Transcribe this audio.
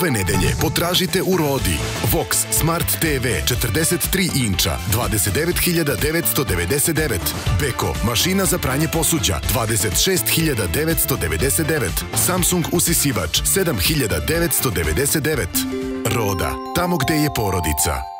Ove nedelje potražite u Rodi. Vox Smart TV 43 inča 29.999 Beko mašina za pranje posuđa 26.999 Samsung usisivač 7.999 Roda, tamo gde je porodica.